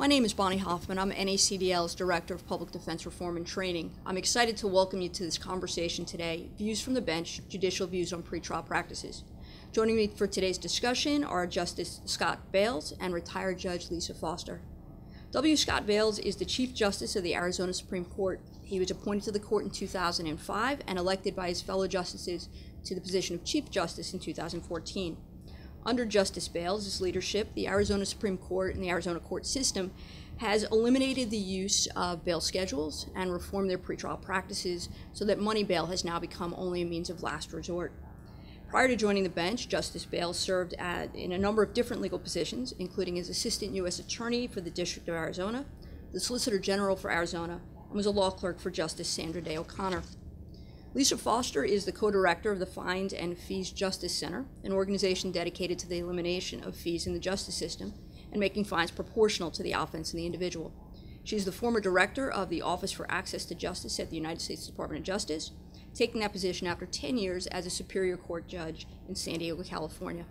My name is Bonnie Hoffman. I'm NACDL's Director of Public Defense Reform and Training. I'm excited to welcome you to this conversation today Views from the Bench Judicial Views on Pretrial Practices. Joining me for today's discussion are Justice Scott Bales and retired Judge Lisa Foster. W. Scott Bales is the Chief Justice of the Arizona Supreme Court. He was appointed to the court in 2005 and elected by his fellow justices to the position of Chief Justice in 2014. Under Justice Bales' leadership, the Arizona Supreme Court and the Arizona court system has eliminated the use of bail schedules and reformed their pretrial practices so that money bail has now become only a means of last resort. Prior to joining the bench, Justice Bales served at, in a number of different legal positions, including as Assistant U.S. Attorney for the District of Arizona, the Solicitor General for Arizona, and was a law clerk for Justice Sandra Day O'Connor. Lisa Foster is the co-director of the Fines and Fees Justice Center, an organization dedicated to the elimination of fees in the justice system and making fines proportional to the offense in the individual. She is the former director of the Office for Access to Justice at the United States Department of Justice, taking that position after 10 years as a Superior Court judge in San Diego, California.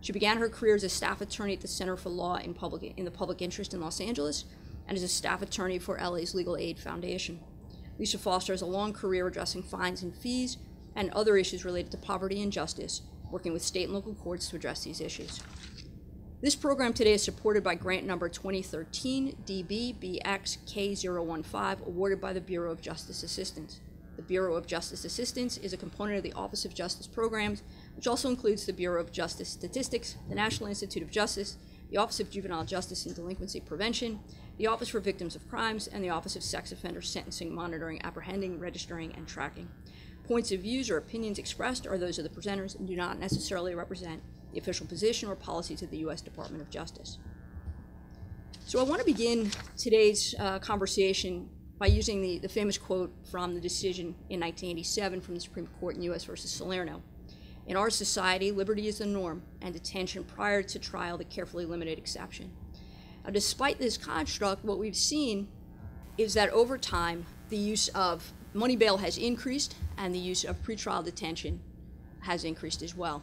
She began her career as a staff attorney at the Center for Law in, Public, in the Public Interest in Los Angeles and as a staff attorney for LA's Legal Aid Foundation. Lisa Foster has a long career addressing fines and fees and other issues related to poverty and justice, working with state and local courts to address these issues. This program today is supported by grant number 2013 DBBXK015, awarded by the Bureau of Justice Assistance. The Bureau of Justice Assistance is a component of the Office of Justice Programs, which also includes the Bureau of Justice Statistics, the National Institute of Justice, the Office of Juvenile Justice and Delinquency Prevention, the Office for Victims of Crimes, and the Office of Sex Offender Sentencing, Monitoring, Apprehending, Registering, and Tracking. Points of views or opinions expressed are those of the presenters and do not necessarily represent the official position or policies of the U.S. Department of Justice. So I want to begin today's uh, conversation by using the, the famous quote from the decision in 1987 from the Supreme Court in U.S. versus Salerno. In our society, liberty is the norm, and detention prior to trial the carefully limited exception. Now, despite this construct, what we've seen is that over time, the use of money bail has increased and the use of pretrial detention has increased as well.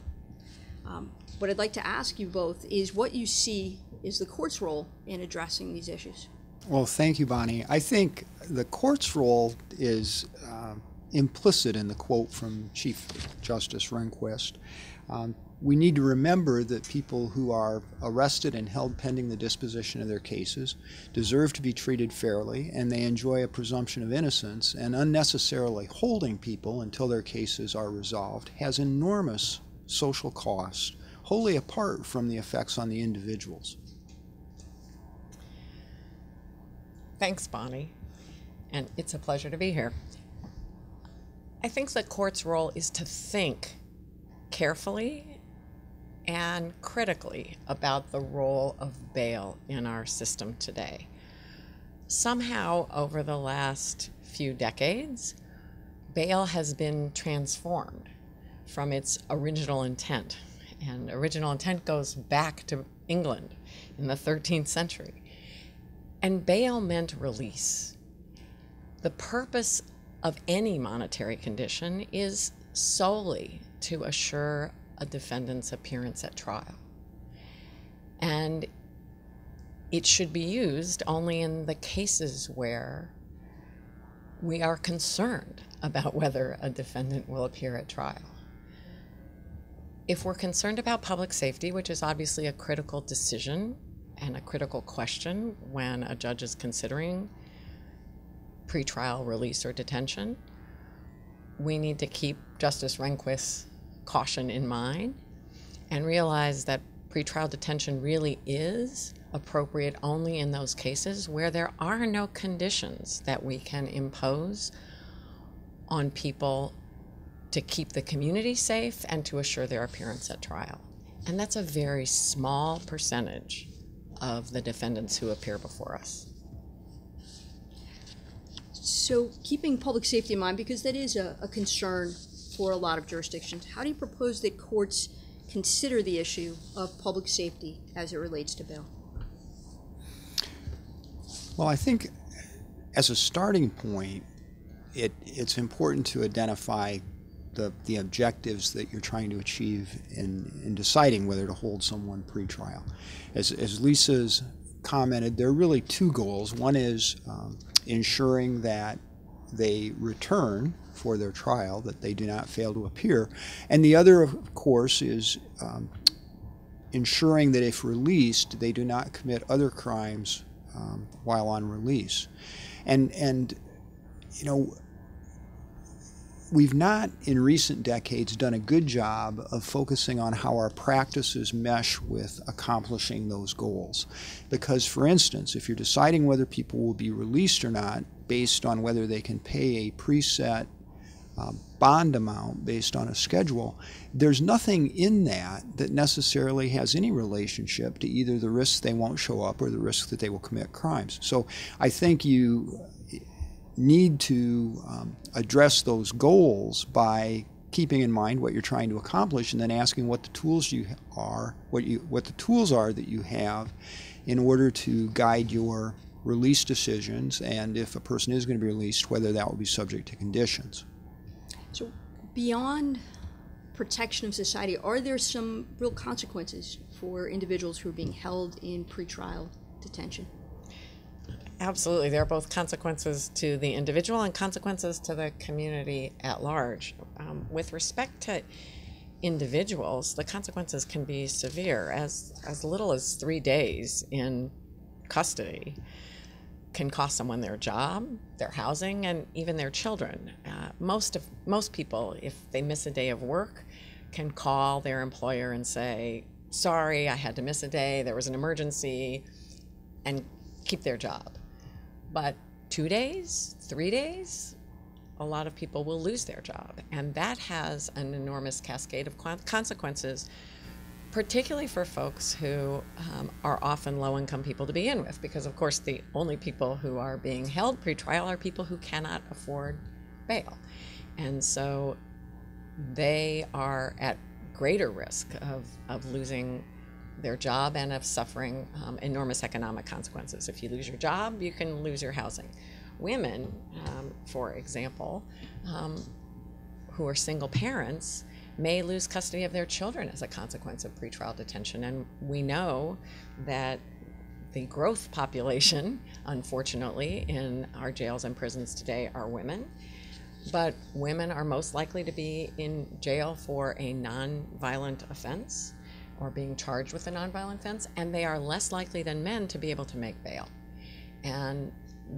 Um, what I'd like to ask you both is what you see is the court's role in addressing these issues. Well, thank you, Bonnie. I think the court's role is uh, implicit in the quote from Chief Justice Rehnquist. Um, we need to remember that people who are arrested and held pending the disposition of their cases deserve to be treated fairly and they enjoy a presumption of innocence and unnecessarily holding people until their cases are resolved has enormous social cost wholly apart from the effects on the individuals. Thanks, Bonnie. And it's a pleasure to be here. I think the court's role is to think carefully and critically about the role of bail in our system today. Somehow, over the last few decades, bail has been transformed from its original intent. And original intent goes back to England in the 13th century. And bail meant release. The purpose of any monetary condition is solely to assure a defendant's appearance at trial. And it should be used only in the cases where we are concerned about whether a defendant will appear at trial. If we're concerned about public safety, which is obviously a critical decision and a critical question when a judge is considering pretrial release or detention, we need to keep Justice Rehnquist's caution in mind and realize that pretrial detention really is appropriate only in those cases where there are no conditions that we can impose on people to keep the community safe and to assure their appearance at trial. And that's a very small percentage of the defendants who appear before us. So, keeping public safety in mind, because that is a, a concern for a lot of jurisdictions. How do you propose that courts consider the issue of public safety as it relates to bail? Well, I think as a starting point, it, it's important to identify the, the objectives that you're trying to achieve in, in deciding whether to hold someone pretrial. As, as Lisa's commented, there are really two goals. One is um, ensuring that they return for their trial, that they do not fail to appear. And the other, of course, is um, ensuring that if released, they do not commit other crimes um, while on release. And, and, you know, we've not in recent decades done a good job of focusing on how our practices mesh with accomplishing those goals. Because, for instance, if you're deciding whether people will be released or not based on whether they can pay a preset uh, bond amount based on a schedule, there's nothing in that that necessarily has any relationship to either the risk they won't show up or the risk that they will commit crimes. So I think you need to um, address those goals by keeping in mind what you're trying to accomplish and then asking what the tools you are what you what the tools are that you have in order to guide your release decisions and if a person is going to be released whether that will be subject to conditions. So beyond protection of society are there some real consequences for individuals who are being held in pretrial detention Absolutely. There are both consequences to the individual and consequences to the community at large. Um, with respect to individuals, the consequences can be severe. As, as little as three days in custody can cost someone their job, their housing, and even their children. Uh, most, of, most people, if they miss a day of work, can call their employer and say, Sorry, I had to miss a day, there was an emergency, and keep their job but two days, three days, a lot of people will lose their job. And that has an enormous cascade of consequences, particularly for folks who um, are often low income people to begin with, because of course the only people who are being held pretrial are people who cannot afford bail. And so they are at greater risk of, of losing their job and of suffering um, enormous economic consequences. If you lose your job, you can lose your housing. Women, um, for example, um, who are single parents, may lose custody of their children as a consequence of pretrial detention. And we know that the growth population, unfortunately, in our jails and prisons today are women. But women are most likely to be in jail for a non-violent offense or being charged with a nonviolent offense, and they are less likely than men to be able to make bail. And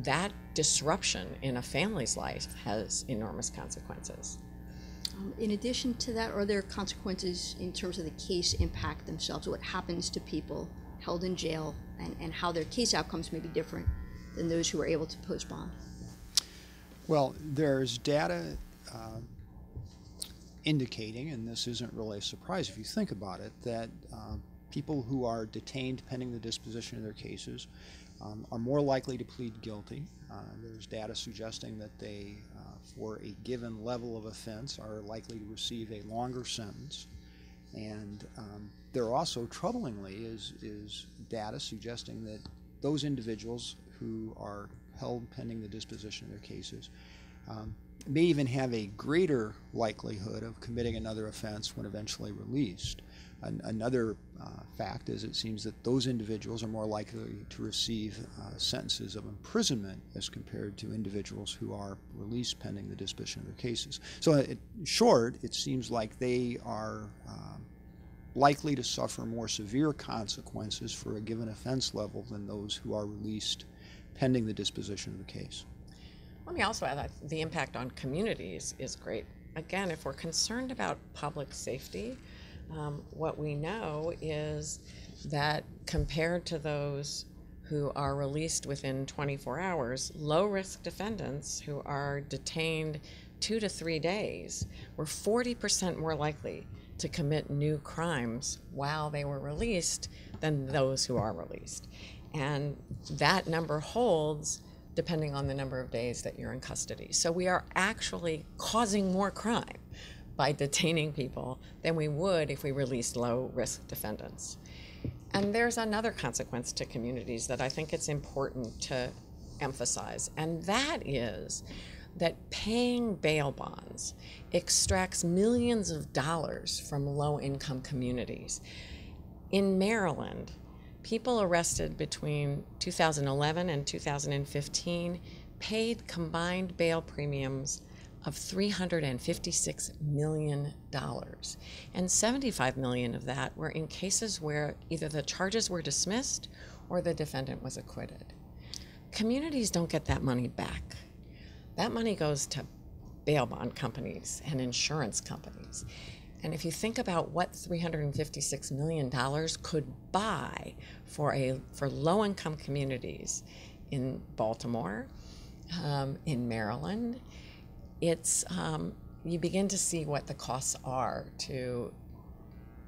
that disruption in a family's life has enormous consequences. Um, in addition to that, are there consequences in terms of the case impact themselves? What happens to people held in jail and, and how their case outcomes may be different than those who are able to post bond? Well, there's data uh, indicating, and this isn't really a surprise if you think about it, that uh, people who are detained pending the disposition of their cases um, are more likely to plead guilty. Uh, there's data suggesting that they, uh, for a given level of offense, are likely to receive a longer sentence. And um, there also, troublingly, is, is data suggesting that those individuals who are held pending the disposition of their cases um, may even have a greater likelihood of committing another offense when eventually released. An, another uh, fact is it seems that those individuals are more likely to receive uh, sentences of imprisonment as compared to individuals who are released pending the disposition of their cases. So, in short, it seems like they are um, likely to suffer more severe consequences for a given offense level than those who are released pending the disposition of the case. Let me also add that the impact on communities is great. Again, if we're concerned about public safety, um, what we know is that compared to those who are released within 24 hours, low risk defendants who are detained two to three days were 40% more likely to commit new crimes while they were released than those who are released. And that number holds depending on the number of days that you're in custody. So we are actually causing more crime by detaining people than we would if we released low risk defendants. And there's another consequence to communities that I think it's important to emphasize, and that is that paying bail bonds extracts millions of dollars from low income communities. In Maryland, people arrested between 2011 and 2015 paid combined bail premiums of $356 million. And 75 million of that were in cases where either the charges were dismissed or the defendant was acquitted. Communities don't get that money back. That money goes to bail bond companies and insurance companies. And if you think about what $356 million could buy for, a, for low income communities in Baltimore, um, in Maryland, it's, um, you begin to see what the costs are to,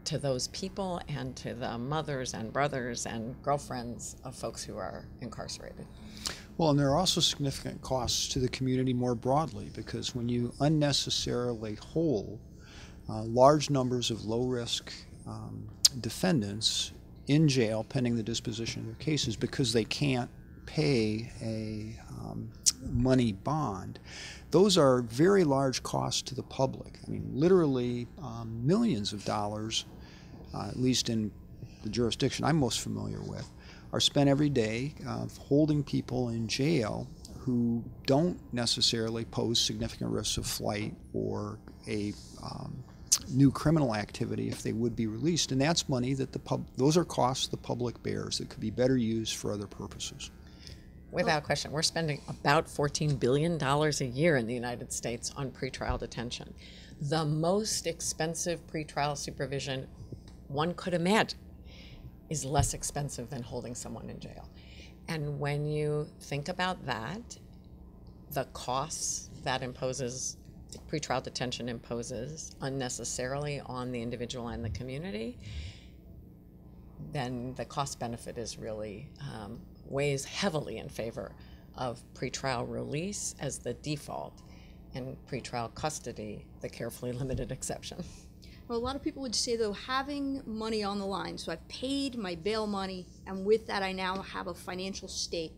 to those people and to the mothers and brothers and girlfriends of folks who are incarcerated. Well, and there are also significant costs to the community more broadly because when you unnecessarily hold uh, large numbers of low risk um, defendants in jail pending the disposition of their cases because they can't pay a um, money bond. Those are very large costs to the public. I mean, literally um, millions of dollars, uh, at least in the jurisdiction I'm most familiar with, are spent every day uh, holding people in jail who don't necessarily pose significant risks of flight or a um, new criminal activity if they would be released. And that's money that the pub, those are costs the public bears that could be better used for other purposes. Without question, we're spending about $14 billion a year in the United States on pretrial detention. The most expensive pretrial supervision one could imagine is less expensive than holding someone in jail. And when you think about that, the costs that imposes pretrial detention imposes unnecessarily on the individual and the community, then the cost benefit is really um, weighs heavily in favor of pretrial release as the default and pretrial custody the carefully limited exception. Well, a lot of people would say, though, having money on the line, so I've paid my bail money, and with that, I now have a financial stake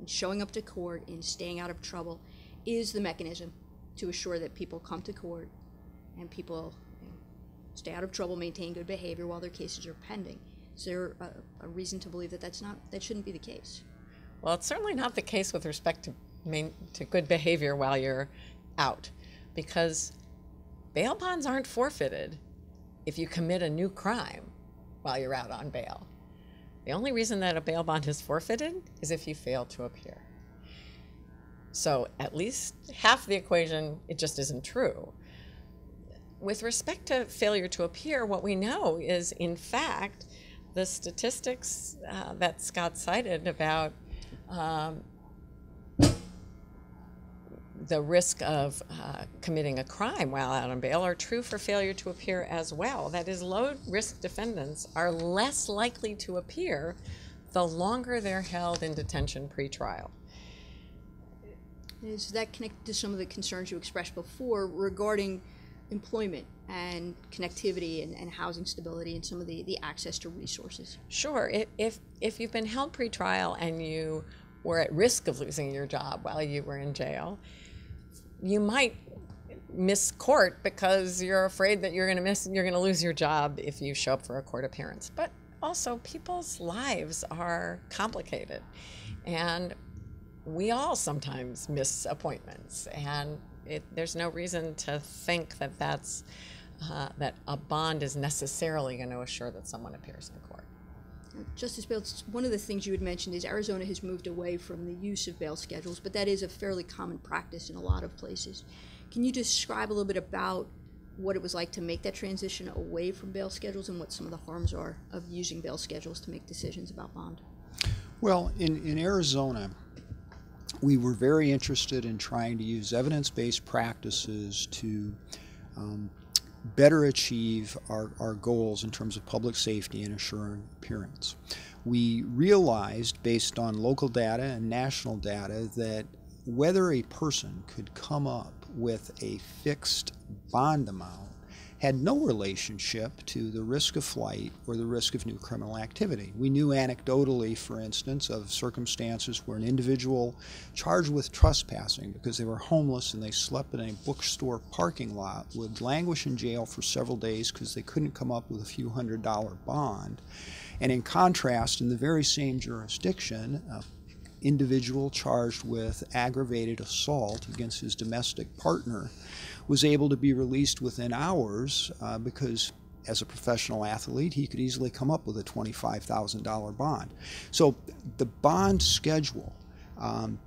in showing up to court and staying out of trouble, is the mechanism to assure that people come to court and people you know, stay out of trouble, maintain good behavior while their cases are pending. Is there a, a, reason to believe that that's not that shouldn't be the case? Well, it's certainly not the case with respect to main, to good behavior while you're out, because bail bonds aren't forfeited if you commit a new crime while you're out on bail. The only reason that a bail bond is forfeited is if you fail to appear. So at least half the equation, it just isn't true. With respect to failure to appear, what we know is, in fact, the statistics uh, that Scott cited about um, the risk of uh, committing a crime while out on bail are true for failure to appear as well. That is, low risk defendants are less likely to appear the longer they're held in detention pre-trial. Is that connected to some of the concerns you expressed before regarding employment and connectivity and, and housing stability and some of the, the access to resources? Sure. If, if, if you've been held pretrial and you were at risk of losing your job while you were in jail, you might miss court because you're afraid that you're going to miss you're going to lose your job if you show up for a court appearance. But also people's lives are complicated. And we all sometimes miss appointments, and it, there's no reason to think that that's uh, that a bond is necessarily going to assure that someone appears in court. Justice Bale, one of the things you had mentioned is Arizona has moved away from the use of bail schedules, but that is a fairly common practice in a lot of places. Can you describe a little bit about what it was like to make that transition away from bail schedules and what some of the harms are of using bail schedules to make decisions about bond? Well, in, in Arizona, we were very interested in trying to use evidence based practices to um, better achieve our, our goals in terms of public safety and assuring appearance. We realized, based on local data and national data, that whether a person could come up with a fixed bond amount had no relationship to the risk of flight or the risk of new criminal activity. We knew anecdotally, for instance, of circumstances where an individual charged with trespassing because they were homeless and they slept in a bookstore parking lot would languish in jail for several days because they couldn't come up with a few hundred dollar bond. And in contrast, in the very same jurisdiction, an individual charged with aggravated assault against his domestic partner was able to be released within hours uh, because as a professional athlete, he could easily come up with a $25,000 bond. So the bond schedule um,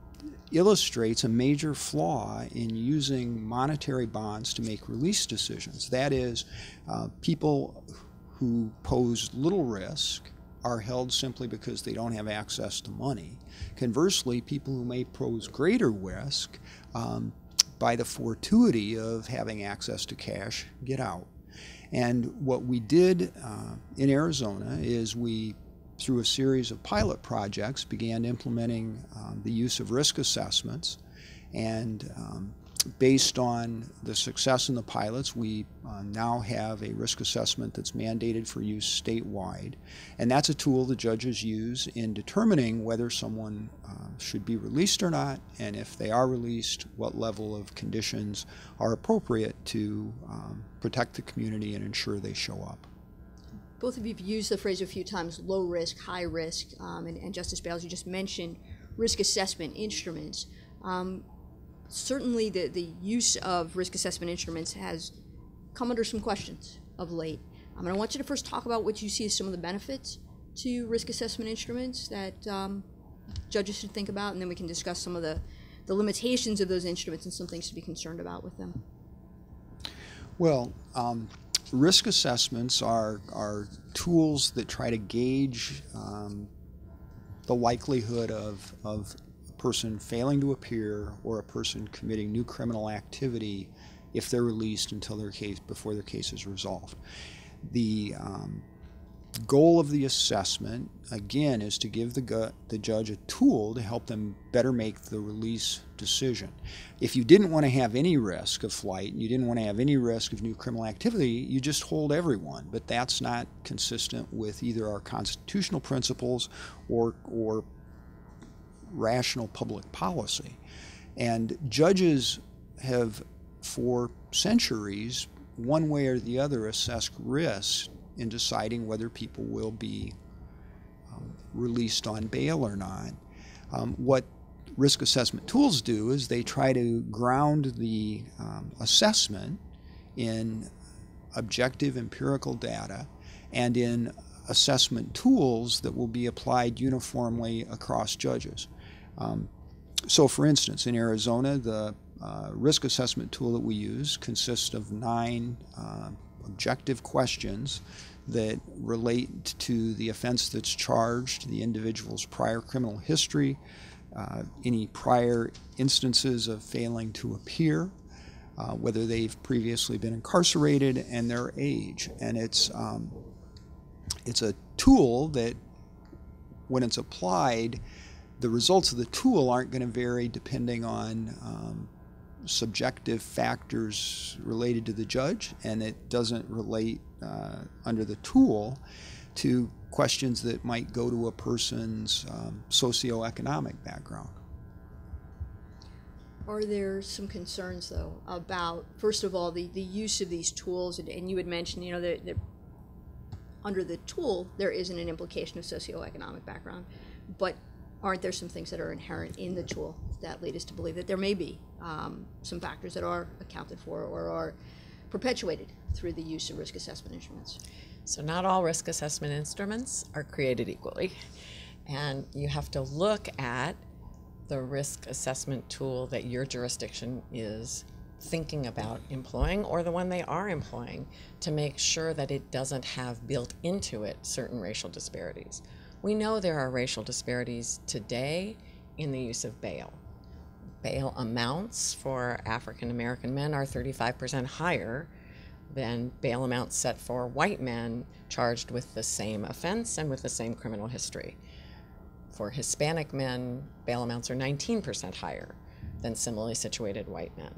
illustrates a major flaw in using monetary bonds to make release decisions. That is, uh, people who pose little risk are held simply because they don't have access to money. Conversely, people who may pose greater risk um, by the fortuity of having access to cash get out. And what we did uh, in Arizona is we, through a series of pilot projects, began implementing um, the use of risk assessments. And um, based on the success in the pilots, we uh, now have a risk assessment that's mandated for use statewide. And that's a tool the judges use in determining whether someone uh, should be released or not, and if they are released, what level of conditions are appropriate to um, protect the community and ensure they show up. Both of you have used the phrase a few times low risk, high risk, um, and, and, Justice Bales, you just mentioned risk assessment instruments. Um, certainly the, the use of risk assessment instruments has come under some questions of late. Um, and I want you to first talk about what you see as some of the benefits to risk assessment instruments that um, judges should think about, and then we can discuss some of the, the limitations of those instruments and some things to be concerned about with them. Well, um, risk assessments are, are tools that try to gauge um, the likelihood of, of person failing to appear or a person committing new criminal activity if they're released until their case before their case is resolved. The um, goal of the assessment again is to give the, the judge a tool to help them better make the release decision. If you didn't want to have any risk of flight, and you didn't want to have any risk of new criminal activity, you just hold everyone. But that's not consistent with either our constitutional principles or or rational public policy. And judges have, for centuries, one way or the other, assessed risk in deciding whether people will be um, released on bail or not. Um, what risk assessment tools do is they try to ground the um, assessment in objective empirical data and in assessment tools that will be applied uniformly across judges. Um, so, for instance, in Arizona, the uh, risk assessment tool that we use consists of nine uh, objective questions that relate to the offense that's charged, the individual's prior criminal history, uh, any prior instances of failing to appear, uh, whether they've previously been incarcerated, and their age. And it's um, it's a tool that, when it's applied, the results of the tool aren't going to vary depending on um, subjective factors related to the judge, and it doesn't relate uh, under the tool to questions that might go to a person's um, socioeconomic background. Are there some concerns, though, about, first of all, the, the use of these tools? And, and you had mentioned, you know, that under the tool, there isn't an implication of socioeconomic background. But aren't there some things that are inherent in the tool that lead us to believe that there may be um, some factors that are accounted for or are perpetuated through the use of risk assessment instruments? So, not all risk assessment instruments are created equally. And you have to look at the risk assessment tool that your jurisdiction is thinking about employing or the one they are employing to make sure that it doesn't have built into it certain racial disparities we know there are racial disparities today in the use of bail. Bail amounts for African American men are 35% higher than bail amounts set for white men charged with the same offense and with the same criminal history. For Hispanic men, bail amounts are 19% higher than similarly situated white men.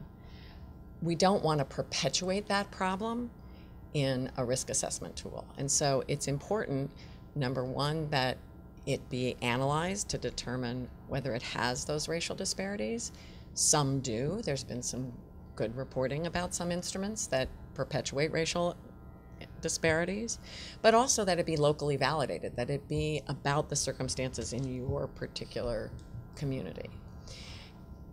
We don't want to perpetuate that problem in a risk assessment tool. And so it's important number one, that it be analyzed to determine whether it has those racial disparities. Some do. There's been some good reporting about some instruments that perpetuate racial disparities, but also that it be locally validated, that it be about the circumstances in your particular community.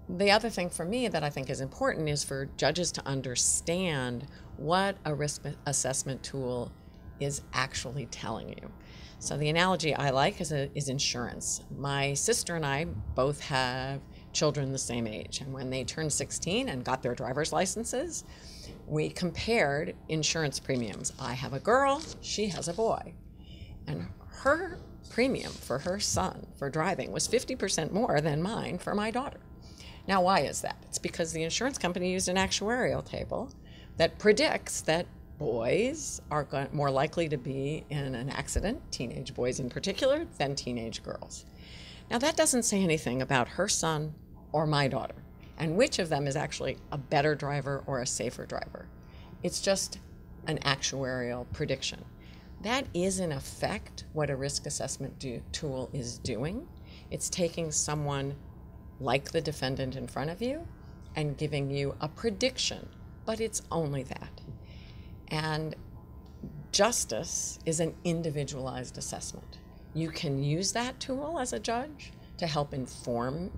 The other thing for me that I think is important is for judges to understand what a risk assessment tool is actually telling you. So the analogy I like is, a, is insurance. My sister and I both have children the same age, and when they turned 16 and got their driver's licenses, we compared insurance premiums. I have a girl, she has a boy. And her premium for her son for driving was 50% more than mine for my daughter. Now, why is that? It's because the insurance company used an actuarial table that predicts that boys are more likely to be in an accident, teenage boys in particular, than teenage girls. Now, that doesn't say anything about her son or my daughter, and which of them is actually a better driver or a safer driver. It's just an actuarial prediction. That is, in effect, what a risk assessment do- tool is doing. It's taking someone like the defendant in front of you and giving you a prediction, but it's only that. And justice is an individualized assessment. You can use that tool as a judge to help inform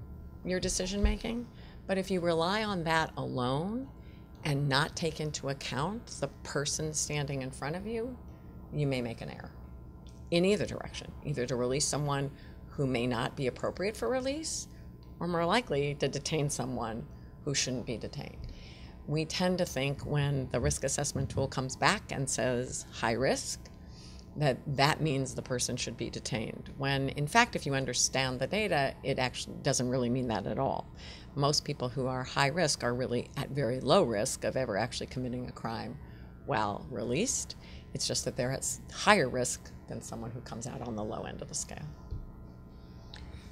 your decision making, but if you rely on that alone and not take into account the person standing in front of you, you may make an error in either direction, either to release someone who may not be appropriate for release, or more likely to detain someone who shouldn't be detained we tend to think when the risk assessment tool comes back and says high risk, that that means the person should be detained. When in fact, if you understand the data, it actually doesn't really mean that at all. Most people who are high risk are really at very low risk of ever actually committing a crime while released. It's just that they're at higher risk than someone who comes out on the low end of the scale.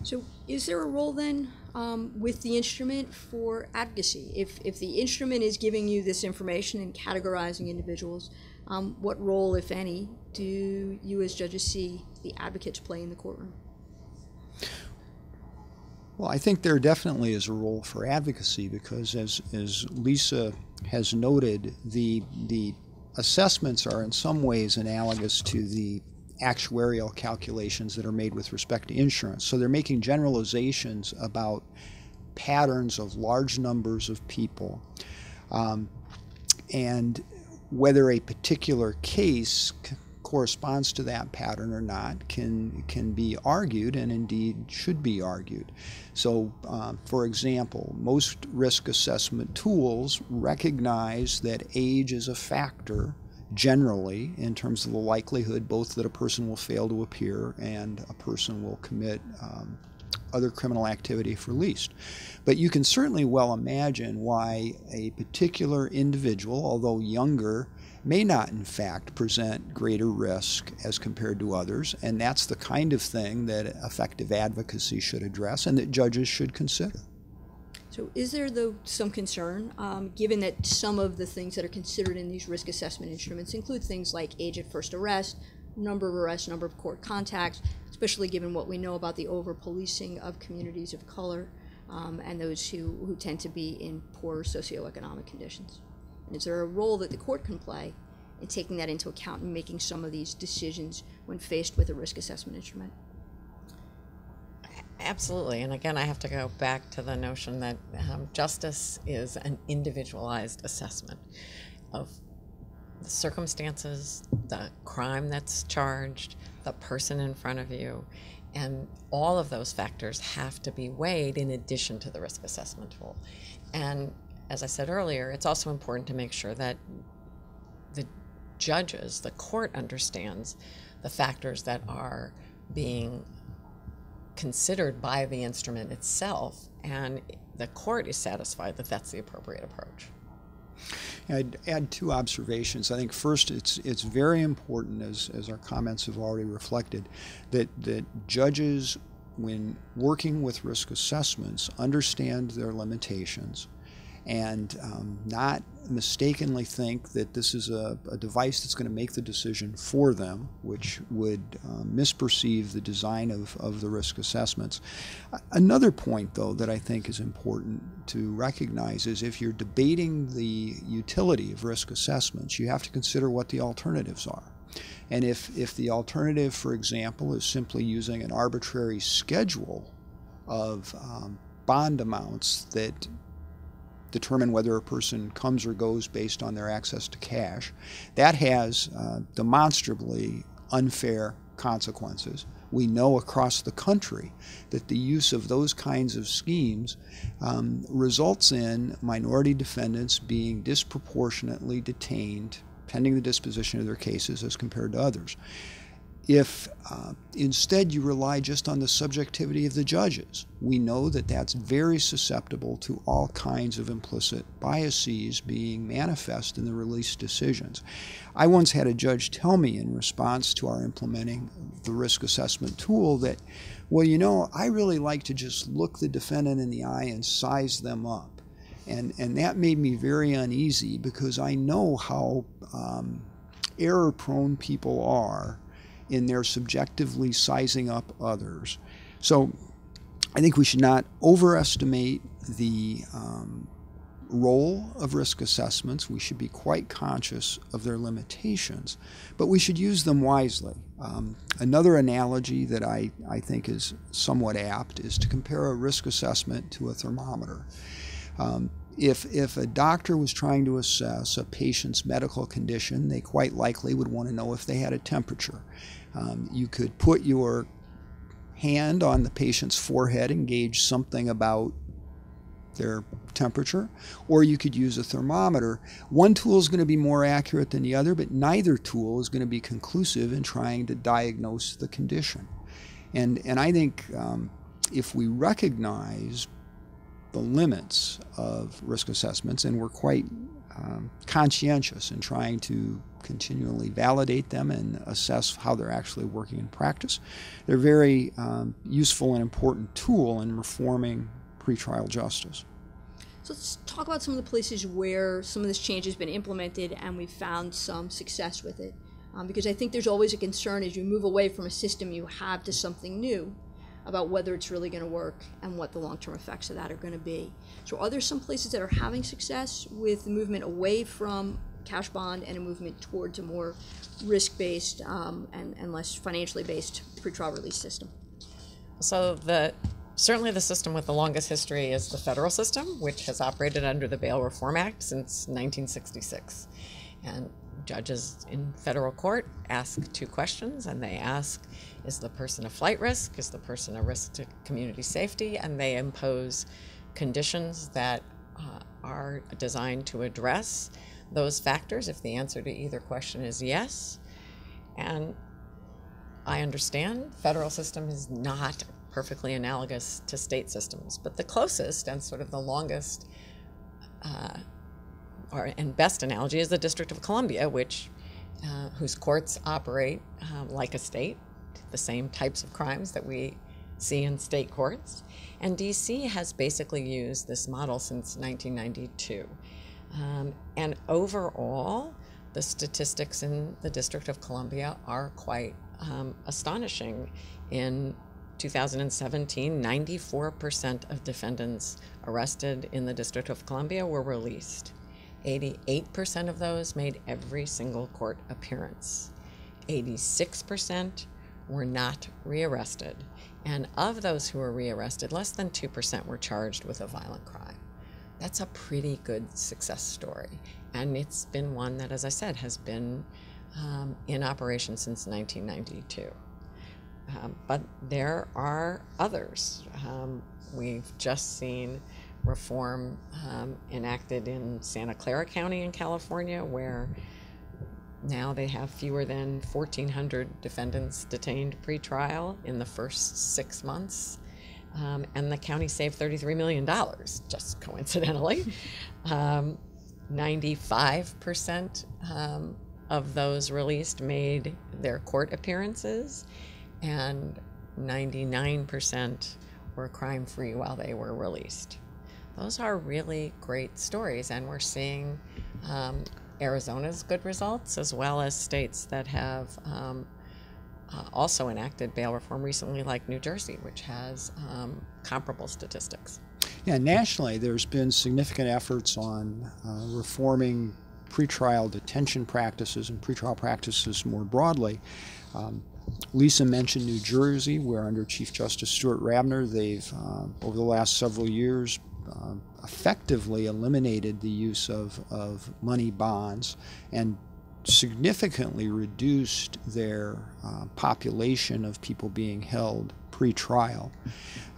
So, is there a role then um, with the instrument for advocacy? If, if the instrument is giving you this information and categorizing individuals, um, what role, if any, do you as judges see the advocates play in the courtroom? Well, I think there definitely is a role for advocacy because, as, as Lisa has noted, the, the assessments are in some ways analogous to the actuarial calculations that are made with respect to insurance. So they're making generalizations about patterns of large numbers of people. Um, and whether a particular case c- corresponds to that pattern or not can can be argued and indeed should be argued. So, uh, for example, most risk assessment tools recognize that age is a factor generally in terms of the likelihood both that a person will fail to appear and a person will commit um, other criminal activity if released. But you can certainly well imagine why a particular individual, although younger, may not in fact present greater risk as compared to others, and that's the kind of thing that effective advocacy should address and that judges should consider. So, is there though some concern, um, given that some of the things that are considered in these risk assessment instruments include things like age at first arrest, number of arrests, number of court contacts, especially given what we know about the over policing of communities of color um, and those who, who tend to be in poor socioeconomic conditions? And is there a role that the court can play in taking that into account and making some of these decisions when faced with a risk assessment instrument? Absolutely. And again, I have to go back to the notion that um, justice is an individualized assessment of the circumstances, the crime that's charged, the person in front of you, and all of those factors have to be weighed in addition to the risk assessment tool. And as I said earlier, it's also important to make sure that the judges, the court understands the factors that are being considered by the instrument itself, and the court is satisfied that that's the appropriate approach. I'd add two observations. I think first, it's it's very important, as, as our comments have already reflected, that that judges, when working with risk assessments, understand their limitations, and um, not mistakenly think that this is a, a device that's going to make the decision for them, which would um, misperceive the design of, of the risk assessments. Another point, though, that I think is important to recognize is if you're debating the utility of risk assessments, you have to consider what the alternatives are. And if, if the alternative, for example, is simply using an arbitrary schedule of um, bond amounts that determine whether a person comes or goes based on their access to cash. That has uh, demonstrably unfair consequences. We know across the country that the use of those kinds of schemes um, results in minority defendants being disproportionately detained pending the disposition of their cases as compared to others if uh, instead you rely just on the subjectivity of the judges. We know that that's very susceptible to all kinds of implicit biases being manifest in the release decisions. I once had a judge tell me in response to our implementing the risk assessment tool that, well, you know, I really like to just look the defendant in the eye and size them up. And, and that made me very uneasy because I know how um, error prone people are in their subjectively sizing up others. So I think we should not overestimate the um, role of risk assessments. We should be quite conscious of their limitations, but we should use them wisely. Um, another analogy that I, I think is somewhat apt is to compare a risk assessment to a thermometer. Um, if, if a doctor was trying to assess a patient's medical condition, they quite likely would want to know if they had a temperature. Um, you could put your hand on the patient's forehead and gauge something about their temperature, or you could use a thermometer. One tool is going to be more accurate than the other, but neither tool is going to be conclusive in trying to diagnose the condition. And, and I think um, if we recognize the limits of risk assessments, and we're quite um, conscientious in trying to continually validate them and assess how they're actually working in practice. They're very um, useful and important tool in reforming pretrial justice. So let's talk about some of the places where some of this change has been implemented and we've found some success with it. Um, because I think there's always a concern as you move away from a system you have to something new about whether it's really going to work and what the long-term effects of that are going to be. So are there some places that are having success with the movement away from cash bond and a movement towards a more risk-based um, and, and less financially based pretrial release system? So the certainly the system with the longest history is the federal system, which has operated under the Bail Reform Act since 1966. And judges in federal court ask two questions, and they ask is the person a flight risk? Is the person a risk to community safety? And they impose conditions that uh, are designed to address those factors if the answer to either question is yes. And I understand federal system is not perfectly analogous to state systems, but the closest and sort of the longest uh, or, and best analogy is the District of Columbia, which uh, whose courts operate um, like a state the same types of crimes that we see in state courts. And DC has basically used this model since 1992. Um, and overall, the statistics in the District of Columbia are quite um, astonishing. In 2017, 94% of defendants arrested in the District of Columbia were released. 88% of those made every single court appearance. 86% were not rearrested. And of those who were rearrested, less than 2% were charged with a violent crime. That's a pretty good success story. And it's been one that, as I said, has been um, in operation since 1992. Um, but there are others. Um, we've just seen reform um, enacted in Santa Clara County in California, where now they have fewer than 1,400 defendants detained pre-trial in the first six months. Um, and the county saved $33 million, just coincidentally. Um, 95% um, of those released made their court appearances, and 99% were crime free while they were released. those are really great stories, and we're seeing um, Arizona's good results as well as states that have um, uh, also enacted bail reform recently, like New Jersey, which has um, comparable statistics. Yeah, nationally, there's been significant efforts on uh, reforming pretrial detention practices and pretrial practices more broadly. Um, Lisa mentioned New Jersey, where under Chief Justice Stuart Rabner, they've, uh, over the last several years, uh, effectively eliminated the use of, of money bonds and significantly reduced their uh, population of people being held pre-trial,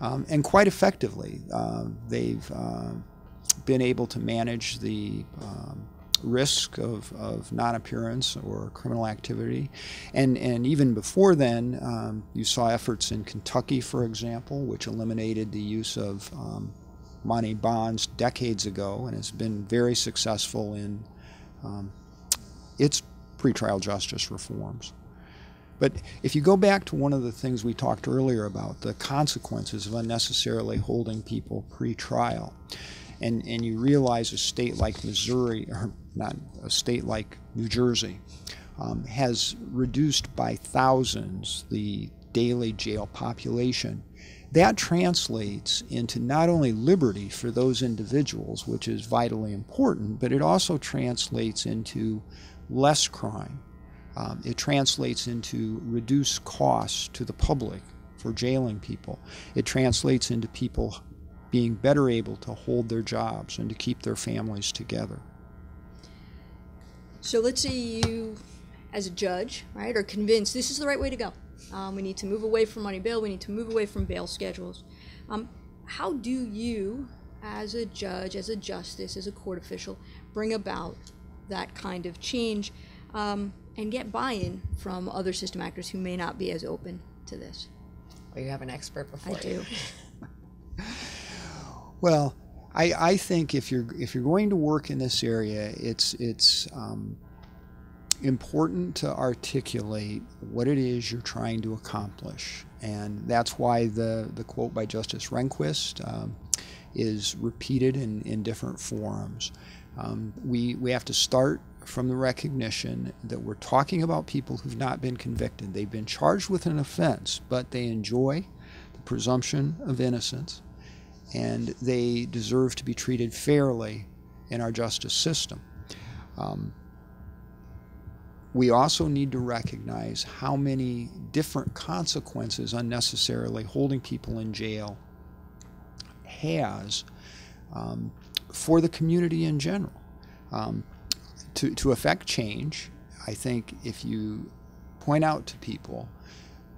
um, and quite effectively. Uh, they've uh, been able to manage the um, risk of, of non-appearance or criminal activity. And, and even before then, um, you saw efforts in Kentucky, for example, which eliminated the use of um, money bonds decades ago and has been very successful in um, its pretrial justice reforms. But if you go back to one of the things we talked earlier about, the consequences of unnecessarily holding people pre-trial, and, and you realize a state like Missouri, or not a state like New Jersey, um, has reduced by thousands the daily jail population. That translates into not only liberty for those individuals, which is vitally important, but it also translates into less crime. Um, it translates into reduced costs to the public for jailing people. It translates into people being better able to hold their jobs and to keep their families together. So let's say you, as a judge, right, are convinced this is the right way to go. Um, we need to move away from money bail. We need to move away from bail schedules. Um, how do you, as a judge, as a justice, as a court official, bring about that kind of change um, and get buy-in from other system actors who may not be as open to this? Well, you have an expert before I do. Well, I, I think if you're if you're going to work in this area, it's it's um, important to articulate what it is you're trying to accomplish, and that's why the the quote by Justice Rehnquist um, is repeated in, in different forums. Um, we we have to start from the recognition that we're talking about people who've not been convicted. They've been charged with an offense, but they enjoy the presumption of innocence and they deserve to be treated fairly in our justice system. Um, we also need to recognize how many different consequences unnecessarily holding people in jail has um, for the community in general. Um, to, to affect change, I think if you point out to people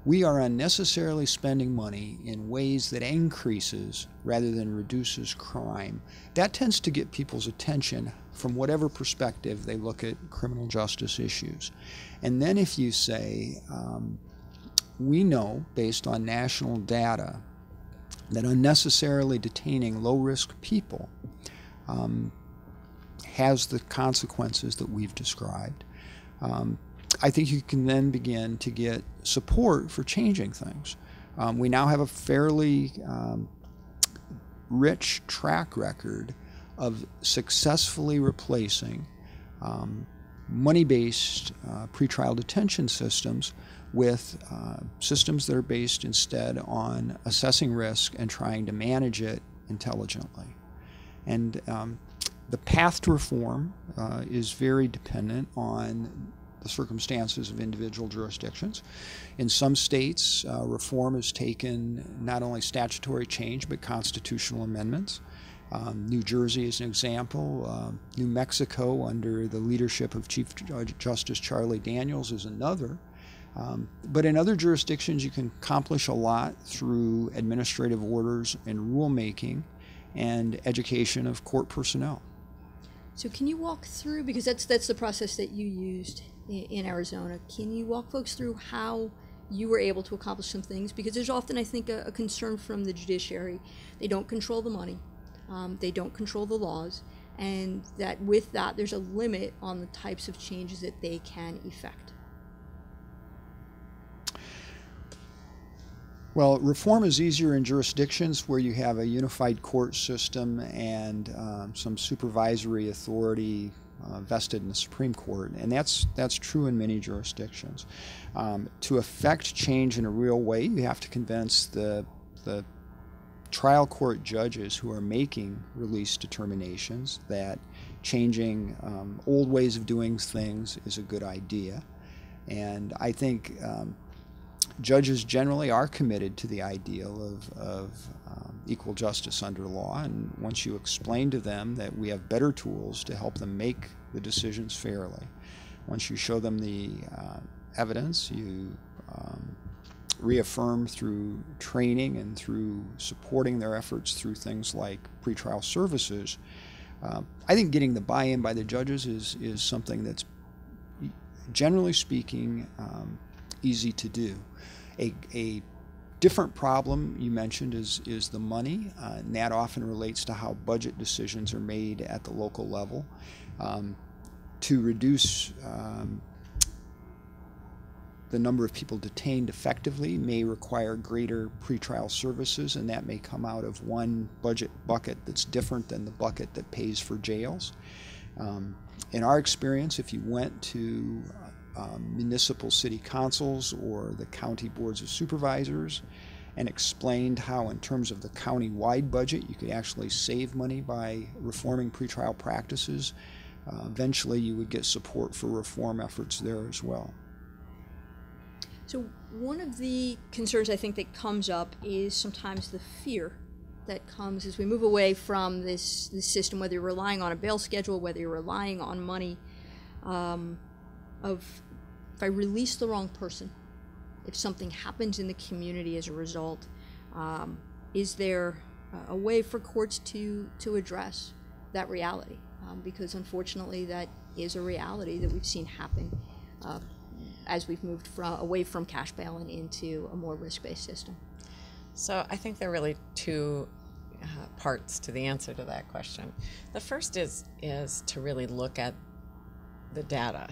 we are unnecessarily spending money in ways that increases rather than reduces crime. That tends to get people's attention from whatever perspective they look at criminal justice issues. And then if you say, um, we know based on national data that unnecessarily detaining low risk people um, has the consequences that we've described. Um, I think you can then begin to get support for changing things. Um, we now have a fairly um, rich track record of successfully replacing um, money based uh, pretrial detention systems with uh, systems that are based instead on assessing risk and trying to manage it intelligently. And um, the path to reform uh, is very dependent on the circumstances of individual jurisdictions. In some states, uh, reform has taken not only statutory change but constitutional amendments. Um, New Jersey is an example. Uh, New Mexico, under the leadership of Chief Justice Charlie Daniels, is another. Um, but in other jurisdictions, you can accomplish a lot through administrative orders and rulemaking and education of court personnel. So can you walk through because that's that's the process that you used in Arizona. Can you walk folks through how you were able to accomplish some things? Because there's often, I think, a, a concern from the judiciary. They don't control the money, um, they don't control the laws, and that with that, there's a limit on the types of changes that they can effect. Well, reform is easier in jurisdictions where you have a unified court system and um, some supervisory authority uh, vested in the Supreme Court, and that's that's true in many jurisdictions. Um, to affect change in a real way, you have to convince the the trial court judges who are making release determinations that changing um, old ways of doing things is a good idea, and I think. Um, judges generally are committed to the ideal of, of um, equal justice under law. And once you explain to them that we have better tools to help them make the decisions fairly, once you show them the uh, evidence, you um, reaffirm through training and through supporting their efforts through things like pretrial services. Uh, I think getting the buy-in by the judges is is something that's generally speaking um, easy to do. A, a different problem you mentioned is, is the money, uh, and that often relates to how budget decisions are made at the local level. Um, to reduce um, the number of people detained effectively may require greater pretrial services, and that may come out of one budget bucket that's different than the bucket that pays for jails. Um, in our experience, if you went to um, municipal city councils or the county boards of supervisors and explained how, in terms of the county wide budget, you could actually save money by reforming pretrial practices. Uh, eventually, you would get support for reform efforts there as well. So, one of the concerns I think that comes up is sometimes the fear that comes as we move away from this, this system, whether you're relying on a bail schedule, whether you're relying on money. Um, of if I release the wrong person, if something happens in the community as a result, um, is there a way for courts to to address that reality? Um, because unfortunately, that is a reality that we've seen happen uh, as we've moved from away from cash bail and into a more risk-based system. So I think there are really two uh, parts to the answer to that question. The first is is to really look at the data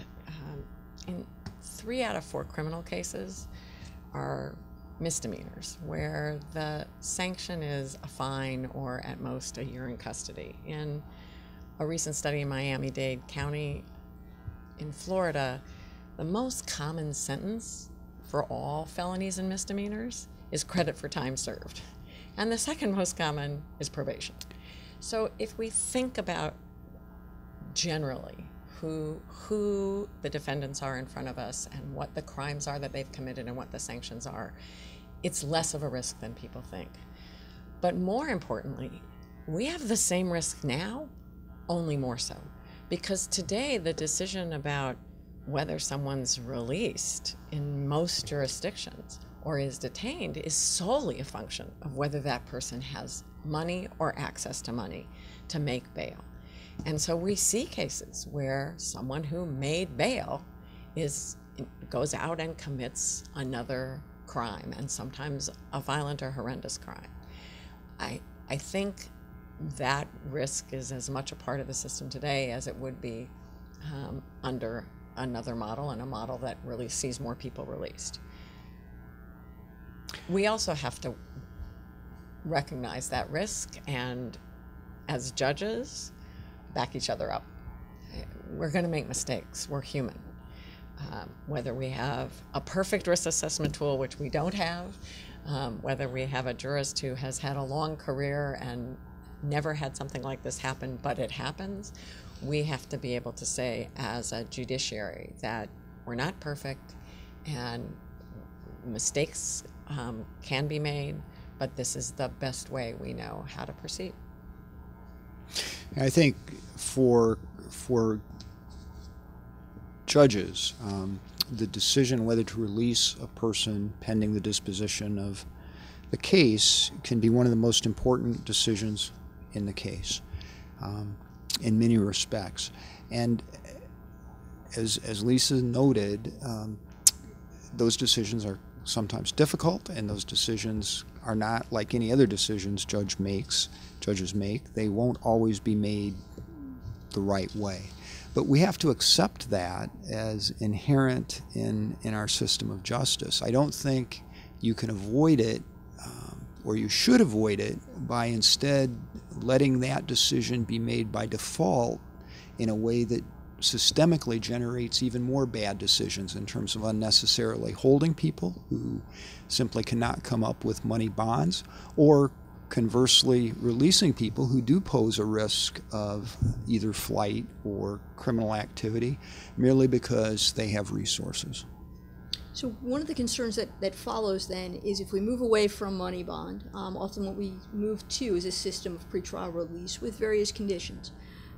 in three out of four criminal cases are misdemeanors where the sanction is a fine or at most a year in custody. In a recent study in Miami Dade County in Florida, the most common sentence for all felonies and misdemeanors is credit for time served. And the second most common is probation. So if we think about generally who who the defendants are in front of us and what the crimes are that they've committed and what the sanctions are, it's less of a risk than people think. But more importantly, we have the same risk now, only more so. Because today the decision about whether someone's released in most jurisdictions or is detained is solely a function of whether that person has money or access to money to make bail. And so we see cases where someone who made bail is goes out and commits another crime and sometimes a violent or horrendous crime. I I think that risk is as much a part of the system today as it would be um, under another model and a model that really sees more people released. We also have to recognize that risk and as judges back each other up. We're going to make mistakes. We're human. Um, whether we have a perfect risk assessment tool, which we don't have, um, whether we have a jurist who has had a long career and never had something like this happen, but it happens, we have to be able to say as a judiciary that we're not perfect and mistakes um, can be made, but this is the best way we know how to proceed. I think for for judges, um, the decision whether to release a person pending the disposition of the case can be one of the most important decisions in the case, um, in many respects. And as as Lisa noted, um, those decisions are sometimes difficult, and those decisions are not like any other decisions judge makes judges make. They won't always be made the right way. But we have to accept that as inherent in, in our system of justice. I don't think you can avoid it, um, or you should avoid it, by instead letting that decision be made by default in a way that systemically generates even more bad decisions in terms of unnecessarily holding people who simply cannot come up with money bonds or conversely releasing people who do pose a risk of either flight or criminal activity merely because they have resources. So one of the concerns that, that follows then is if we move away from money bond, um, often what we move to is a system of pretrial release with various conditions.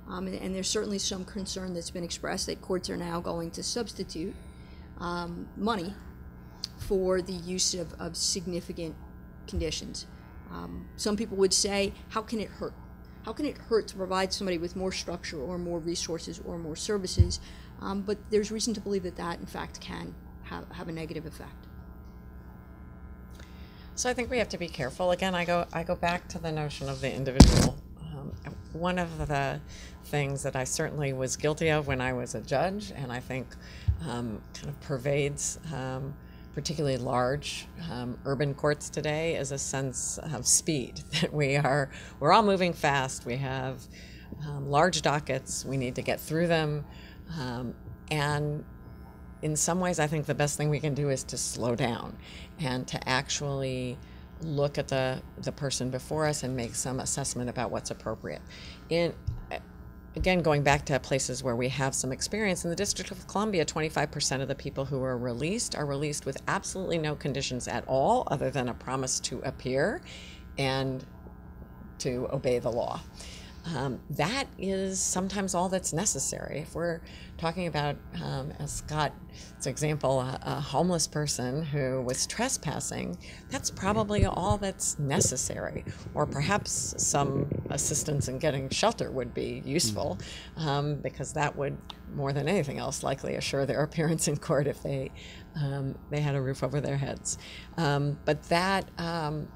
Um, and, and, there's certainly some concern that's been expressed that courts are now going to substitute um, money for the use of, of significant conditions. Um, some people would say, how can it hurt? How can it hurt to provide somebody with more structure or more resources or more services? Um, but there's reason to believe that that, in fact, can have, have a negative effect. So I think we have to be careful. Again, I go I go back to the notion of the individual. Um, one of the things that I certainly was guilty of when I was a judge, and I think um, kind of pervades um, particularly large um, urban courts today, is a sense of speed that we are we're all moving fast. We have um, large dockets. We need to get through them, um, and in some ways, I think the best thing we can do is to slow down and to actually look at the, the person before us and make some assessment about what's appropriate. In again, going back to places where we have some experience, in the District of Columbia, 25% of the people who are released are released with absolutely no conditions at all other than a promise to appear and to obey the law. Um, that is sometimes all that's necessary. If we're talking about, um, as Scott's example, a, a, homeless person who was trespassing, that's probably all that's necessary. Or perhaps some assistance in getting shelter would be useful um, because that would, more than anything else, likely assure their appearance in court if they, um, they had a roof over their heads. Um, but that um,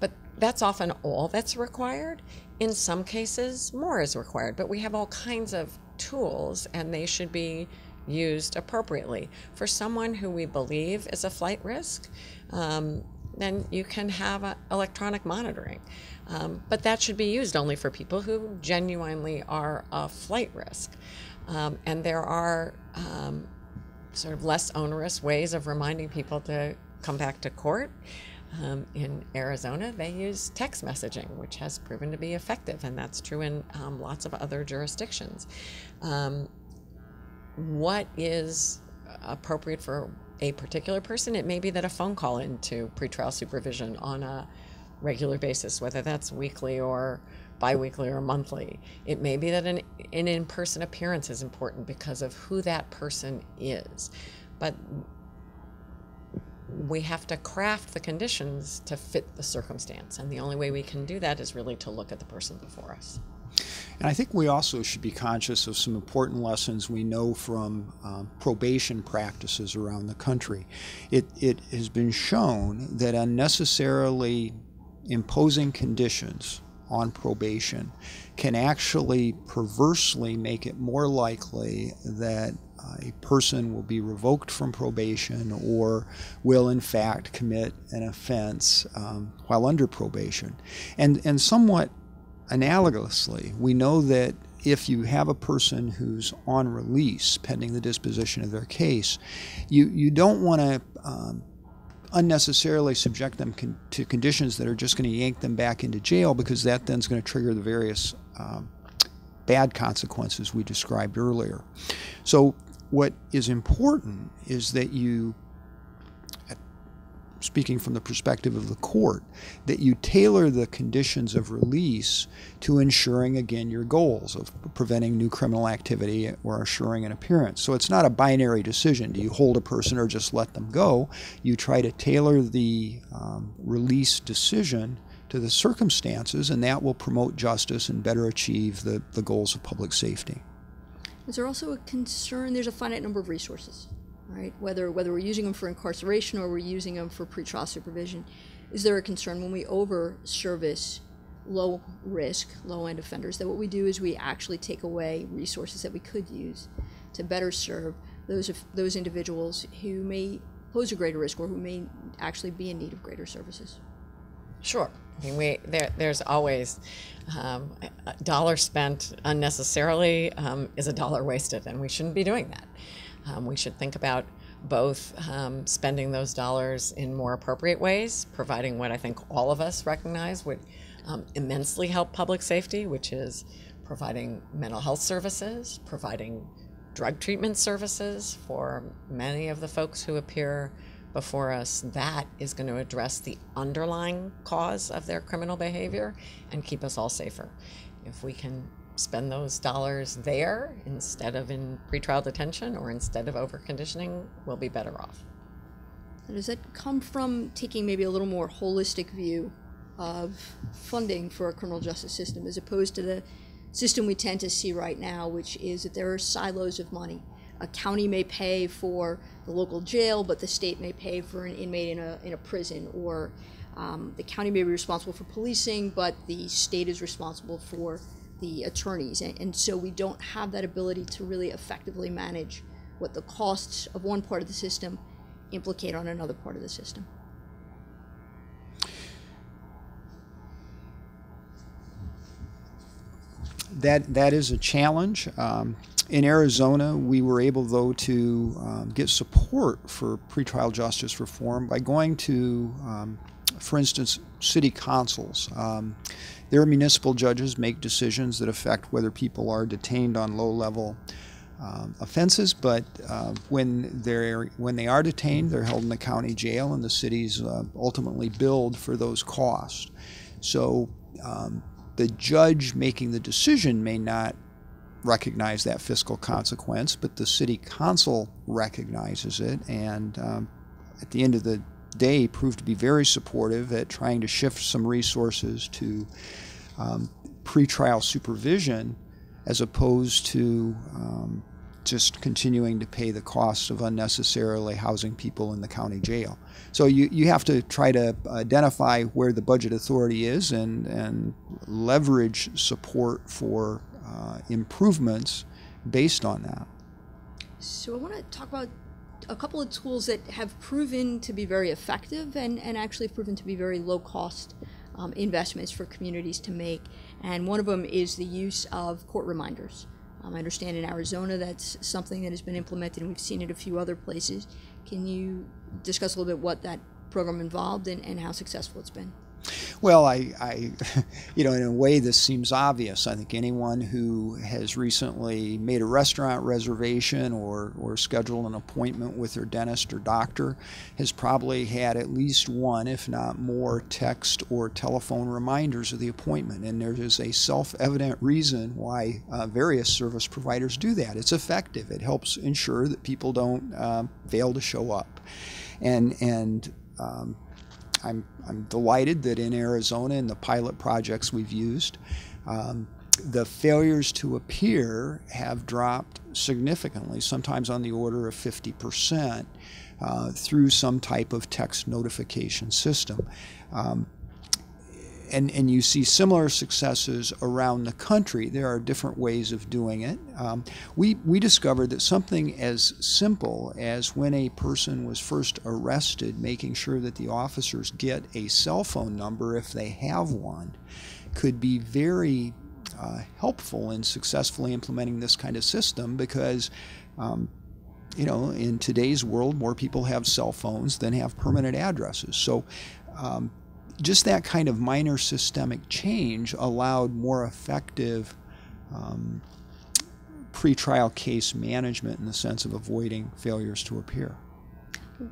but that's often all that's required. In some cases, more is required, but we have all kinds of tools and they should be used appropriately. For someone who we believe is a flight risk, um, then you can have electronic monitoring. Um, but that should be used only for people who genuinely are a flight risk. Um, and there are um, sort of less onerous ways of reminding people to come back to court. Um, in Arizona, they use text messaging, which has proven to be effective, and that's true in um, lots of other jurisdictions. Um, what is appropriate for a particular person? It may be that a phone call into pretrial supervision on a regular basis, whether that's weekly or biweekly or monthly. It may be that an, an in person appearance is important because of who that person is. But we have to craft the conditions to fit the circumstance. And the only way we can do that is really to look at the person before us. And I think we also should be conscious of some important lessons we know from um, probation practices around the country. It, it has been shown that unnecessarily imposing conditions on probation can actually perversely make it more likely that a person will be revoked from probation or will in fact commit an offense um, while under probation. And, and somewhat analogously, we know that if you have a person who's on release pending the disposition of their case, you, you don't want to um, unnecessarily subject them con- to conditions that are just going to yank them back into jail because that then is going to trigger the various um, bad consequences we described earlier. So what is important is that you, speaking from the perspective of the court, that you tailor the conditions of release to ensuring, again, your goals of preventing new criminal activity or assuring an appearance. So it's not a binary decision. Do you hold a person or just let them go? You try to tailor the um, release decision to the circumstances, and that will promote justice and better achieve the, the goals of public safety. Is there also a concern? There's a finite number of resources, right? Whether whether we're using them for incarceration or we're using them for pretrial supervision, is there a concern when we over service low risk, low end offenders that what we do is we actually take away resources that we could use to better serve those those individuals who may pose a greater risk or who may actually be in need of greater services? Sure. I mean, we there, there's always um, a dollar spent unnecessarily um, is a dollar wasted, and we shouldn't be doing that. Um, we should think about both um, spending those dollars in more appropriate ways, providing what I think all of us recognize would um, immensely help public safety, which is providing mental health services, providing drug treatment services for many of the folks who appear before us, that is going to address the underlying cause of their criminal behavior and keep us all safer. If we can spend those dollars there instead of in pretrial detention or instead of overconditioning, we'll be better off. Does that come from taking maybe a little more holistic view of funding for our criminal justice system as opposed to the system we tend to see right now, which is that there are silos of money? a county may pay for the local jail, but the state may pay for an inmate in a, in a prison, or um, the county may be responsible for policing, but the state is responsible for the attorneys. And, and so we don't have that ability to really effectively manage what the costs of one part of the system implicate on another part of the system. That that is a challenge. Um, in Arizona, we were able, though, to um, get support for pretrial justice reform by going to, um, for instance, city councils. Um, their municipal judges make decisions that affect whether people are detained on low-level um, offenses, but uh, when they're when they are detained, they're held in the county jail, and the cities uh, ultimately billed for those costs. So um, the judge making the decision may not recognize that fiscal consequence, but the city council recognizes it, and um, at the end of the day, proved to be very supportive at trying to shift some resources to um, pretrial supervision as opposed to um, just continuing to pay the cost of unnecessarily housing people in the county jail. So you, you have to try to identify where the budget authority is and, and leverage support for uh, improvements based on that. So I want to talk about a couple of tools that have proven to be very effective and, and actually proven to be very low cost um, investments for communities to make. And one of them is the use of court reminders. Um, I understand in Arizona that's something that has been implemented, and we've seen it a few other places. Can you discuss a little bit what that program involved and, and how successful it's been? Well, I, I, you know, in a way, this seems obvious. I think anyone who has recently made a restaurant reservation or, or scheduled an appointment with their dentist or doctor has probably had at least one, if not more, text or telephone reminders of the appointment. And there is a self evident reason why uh, various service providers do that. It's effective, it helps ensure that people don't uh, fail to show up. And, and um, I'm, I'm delighted that in Arizona, in the pilot projects we've used, um, the failures to appear have dropped significantly, sometimes on the order of 50%, uh, through some type of text notification system. Um, and, and you see similar successes around the country. There are different ways of doing it. Um, we, we discovered that something as simple as when a person was first arrested, making sure that the officers get a cell phone number if they have one, could be very uh, helpful in successfully implementing this kind of system because um, you know, in today's world, more people have cell phones than have permanent addresses. So um, just that kind of minor systemic change allowed more effective um, pretrial case management in the sense of avoiding failures to appear.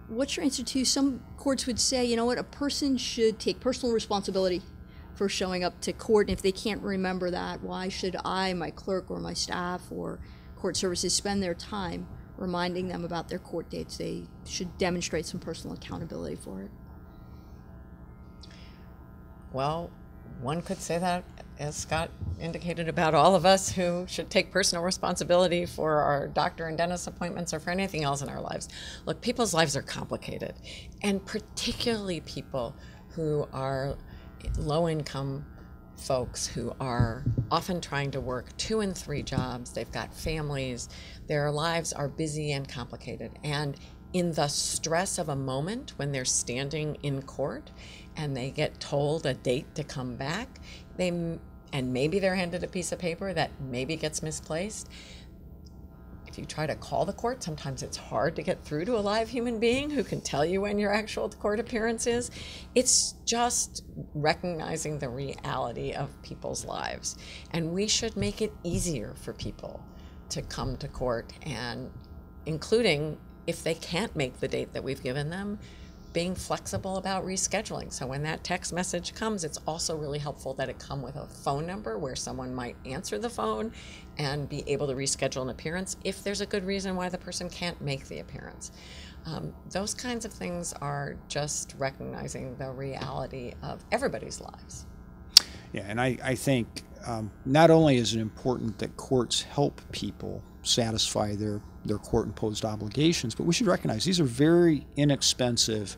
What's your answer to some courts would say, you know what, a person should take personal responsibility for showing up to court, and if they can't remember that, why should I, my clerk, or my staff, or court services spend their time reminding them about their court dates? They should demonstrate some personal accountability for it. Well, one could say that, as Scott indicated about all of us who should take personal responsibility for our doctor and dentist appointments or for anything else in our lives. Look, people's lives are complicated, and particularly people who are low income folks who are often trying to work two and three jobs. They've got families. Their lives are busy and complicated. And in the stress of a moment when they're standing in court and they get told a date to come back, they and maybe they're handed a piece of paper that maybe gets misplaced. If you try to call the court, sometimes it's hard to get through to a live human being who can tell you when your actual court appearance is. It's just recognizing the reality of people's lives. And we should make it easier for people to come to court and including if they can't make the date that we've given them, being flexible about rescheduling. So when that text message comes, it's also really helpful that it come with a phone number where someone might answer the phone and be able to reschedule an appearance if there's a good reason why the person can't make the appearance. Um, those kinds of things are just recognizing the reality of everybody's lives. Yeah, and I, I think um, not only is it important that courts help people satisfy their, their court imposed obligations, but we should recognize these are very inexpensive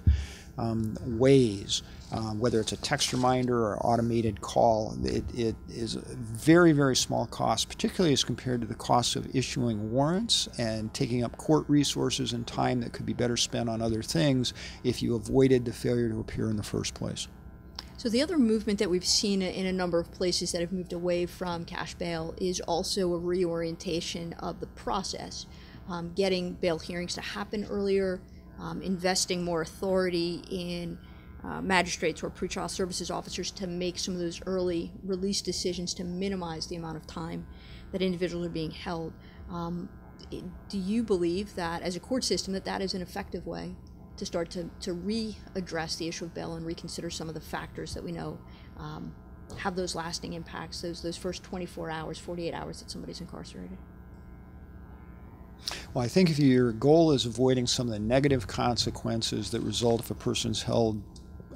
um, ways, um, whether it's a text reminder or automated call. It, it is a very, very small cost, particularly as compared to the cost of issuing warrants and taking up court resources and time that could be better spent on other things if you avoided the failure to appear in the first place. So the other movement that we've seen in a number of places that have moved away from cash bail is also a reorientation of the process, um, getting bail hearings to happen earlier, um, investing more authority in uh, magistrates or pretrial services officers to make some of those early release decisions to minimize the amount of time that individuals are being held. Um, do you believe that, as a court system, that that is an effective way to start to, to readdress the issue of bail and reconsider some of the factors that we know um, have those lasting impacts, those, those first 24 hours, 48 hours that somebody's incarcerated. Well, I think if your goal is avoiding some of the negative consequences that result if a person's held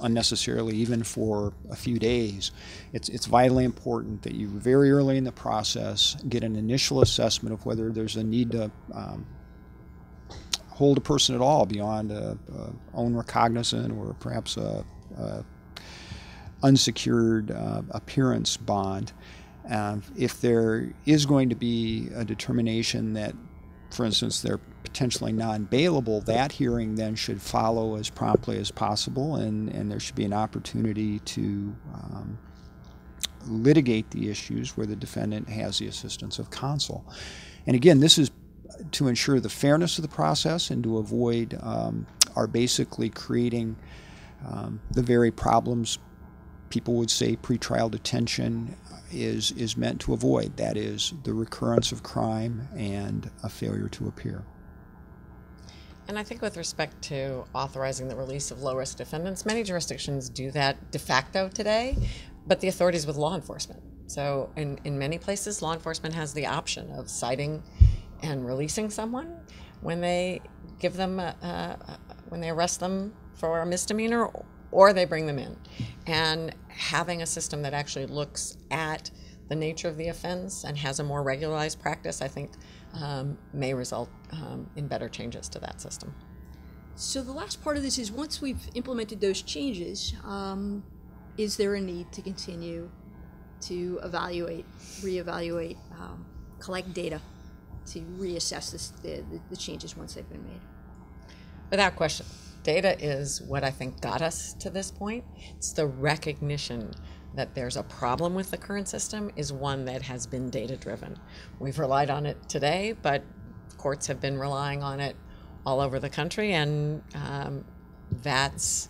unnecessarily, even for a few days, it's, it's vitally important that you very early in the process get an initial assessment of whether there's a need to um, hold a person at all beyond a, a own recognizance or perhaps a, a unsecured uh, appearance bond. Uh, if there is going to be a determination that, for instance, they're potentially non-bailable, that hearing then should follow as promptly as possible, and, and there should be an opportunity to um, litigate the issues where the defendant has the assistance of counsel. And again, this is to ensure the fairness of the process and to avoid um, are basically creating um, the very problems people would say pretrial detention is is meant to avoid. That is the recurrence of crime and a failure to appear. And I think with respect to authorizing the release of low risk defendants, many jurisdictions do that de facto today, but the authorities with law enforcement. So in, in many places, law enforcement has the option of citing and releasing someone when they give them a, a, when they arrest them for a misdemeanor or they bring them in. And having a system that actually looks at the nature of the offense and has a more regularized practice i think um, may result um, in better changes to that system. So the last part of this is once we've implemented those changes um, is there a need to continue to evaluate reevaluate um, collect data to reassess this, the, the changes once they've been made. Without question, data is what I think got us to this point. It's the recognition that there's a problem with the current system is one that has been data driven. We've relied on it today, but courts have been relying on it all over the country, and um, that's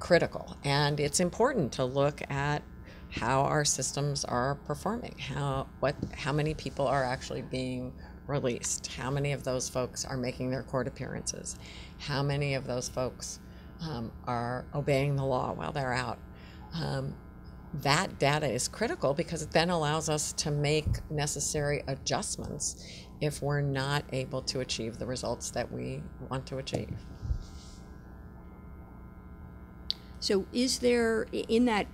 critical. And it's important to look at how our systems are performing, how what how many people are actually being released? How many of those folks are making their court appearances? How many of those folks um, are obeying the law while they're out? Um, that data is critical because it then allows us to make necessary adjustments if we're not able to achieve the results that we want to achieve. So, is there in that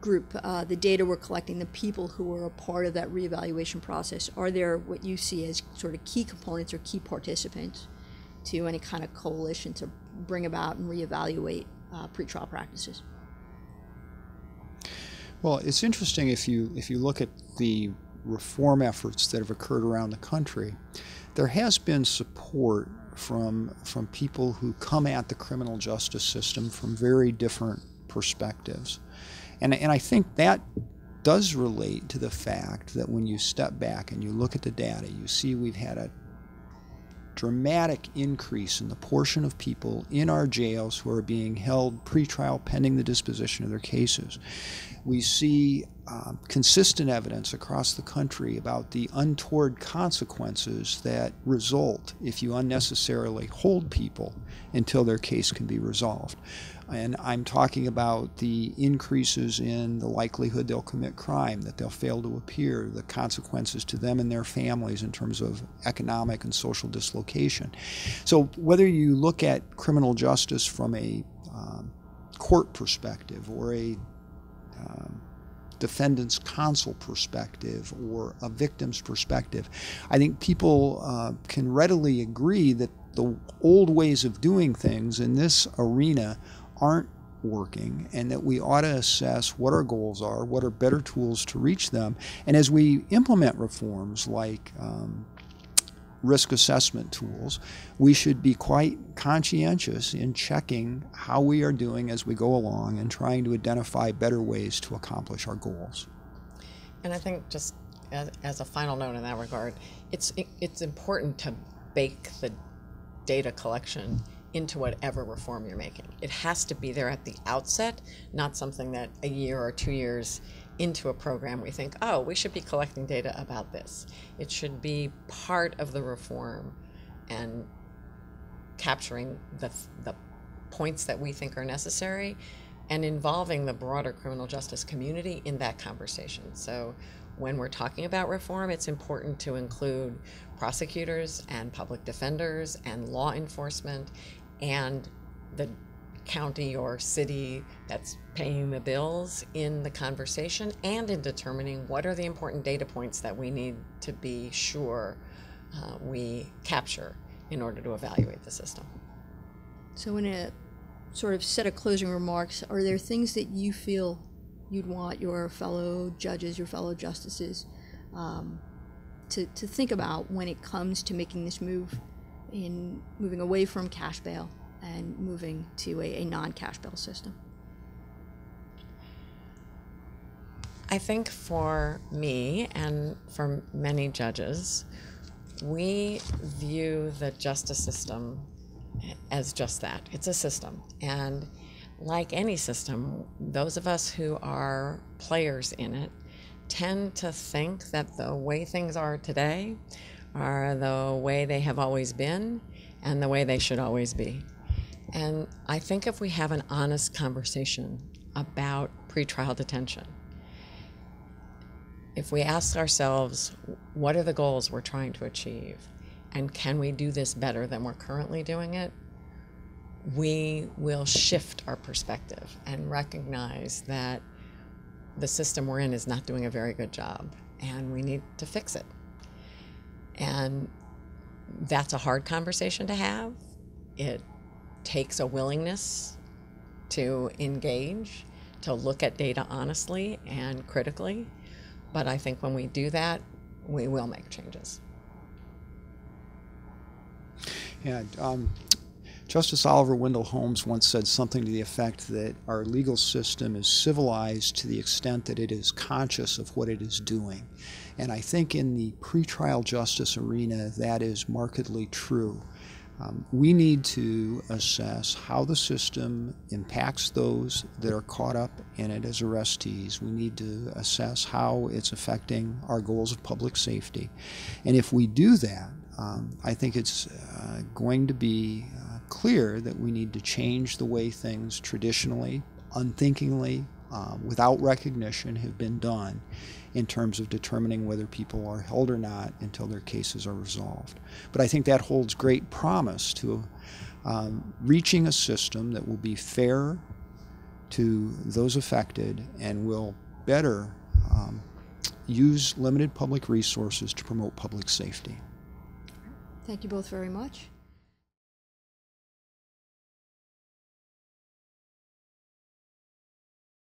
group, uh, the data we're collecting, the people who are a part of that reevaluation process, are there what you see as sort of key components or key participants to any kind of coalition to bring about and reevaluate uh, pretrial practices? Well, it's interesting if you if you look at the reform efforts that have occurred around the country. There has been support from from people who come at the criminal justice system from very different perspectives. And, and I think that does relate to the fact that when you step back and you look at the data, you see we've had a dramatic increase in the portion of people in our jails who are being held pretrial pending the disposition of their cases. We see um, consistent evidence across the country about the untoward consequences that result if you unnecessarily hold people until their case can be resolved. And I'm talking about the increases in the likelihood they'll commit crime, that they'll fail to appear, the consequences to them and their families in terms of economic and social dislocation. So, whether you look at criminal justice from a um, court perspective or a um, defendant's counsel perspective or a victim's perspective, I think people uh, can readily agree that the old ways of doing things in this arena aren't working and that we ought to assess what our goals are, what are better tools to reach them. And as we implement reforms like um, risk assessment tools, we should be quite conscientious in checking how we are doing as we go along and trying to identify better ways to accomplish our goals. And I think just as, as a final note in that regard, it's it, it's important to bake the data collection into whatever reform you're making. It has to be there at the outset, not something that a year or two years into a program we think, oh, we should be collecting data about this. It should be part of the reform and capturing the, the points that we think are necessary and involving the broader criminal justice community in that conversation. So when we're talking about reform, it's important to include prosecutors and public defenders and law enforcement and the county or city that's paying the bills in the conversation and in determining what are the important data points that we need to be sure uh, we capture in order to evaluate the system. So, in a sort of set of closing remarks, are there things that you feel you'd want your fellow judges, your fellow justices, um, to, to think about when it comes to making this move in moving away from cash bail and moving to a, a non cash bail system? I think for me and for many judges, we view the justice system as just that it's a system. And like any system, those of us who are players in it tend to think that the way things are today are the way they have always been and the way they should always be. And I think if we have an honest conversation about pretrial detention, if we ask ourselves, what are the goals we're trying to achieve? And can we do this better than we're currently doing it? We will shift our perspective and recognize that the system we're in is not doing a very good job and we need to fix it. And that's a hard conversation to have. It takes a willingness to engage, to look at data honestly and critically. But I think when we do that, we will make changes. Yeah, um, Justice Oliver Wendell Holmes once said something to the effect that our legal system is civilized to the extent that it is conscious of what it is doing. And I think in the pretrial justice arena, that is markedly true. Um, we need to assess how the system impacts those that are caught up in it as arrestees. We need to assess how it's affecting our goals of public safety. And if we do that, um, I think it's uh, going to be uh, clear that we need to change the way things traditionally, unthinkingly, um, without recognition have been done in terms of determining whether people are held or not until their cases are resolved. But I think that holds great promise to um, reaching a system that will be fair to those affected and will better um, use limited public resources to promote public safety. Thank you both very much.